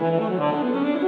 Música